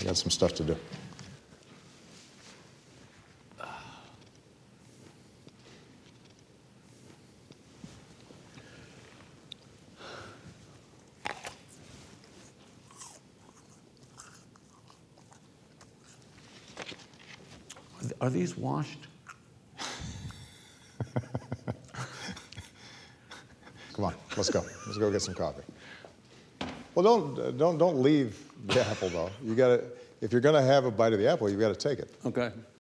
I got some stuff to do. Are these washed? Come on, let's go. Let's go get some coffee. Well, don't, don't, don't leave the apple, though. You gotta, if you're gonna have a bite of the apple, you've gotta take it. Okay.